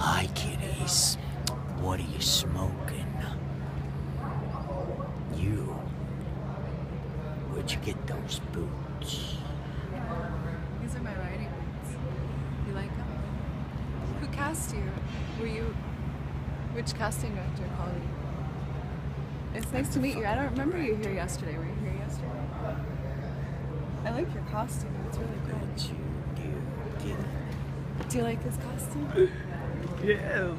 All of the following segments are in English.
Hi, kiddies. What are you smoking? You. Where'd you get those boots? These are my riding boots. You like them? Who cast you? Were you? Which casting director called you? It's nice to meet you. I don't remember you here yesterday. Were you here yesterday? I like your costume. It's really cool. Bet you do. Do you like this costume? Yes.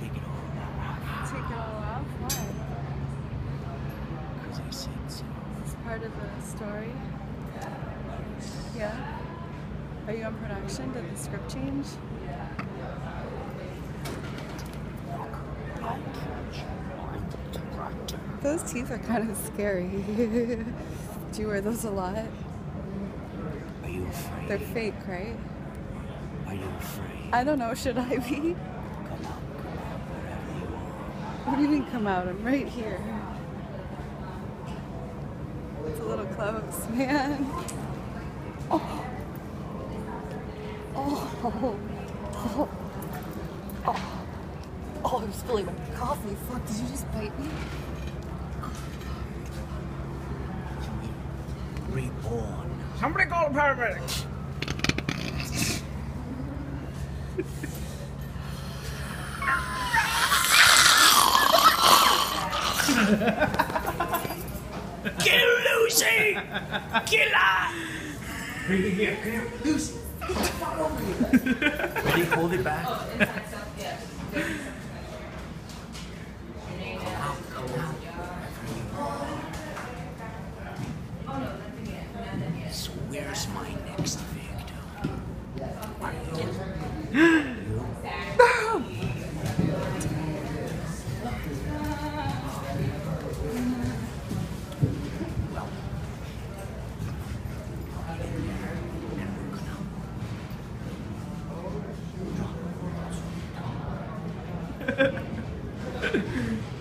Take it. Take it all off? Why? Because I said so. Is this part of the story? Yeah. Are you on production? Did the script change? Director. Those teeth are kind of scary. Do you wear those a lot? You afraid? They're fake, right? Are you afraid? I don't know. Should I be? Come out, come out, wherever you are. What do you mean come out? I'm right here. It's a little close, man. Oh. Oh. Oh. Oh. Oh, I'm spilling my coffee. Fuck, did you just bite me? Reborn. Somebody call the paramedics. Get Lucy! Get her! Lucy. Ready? Hold it back. Oh, where's my next victim? You?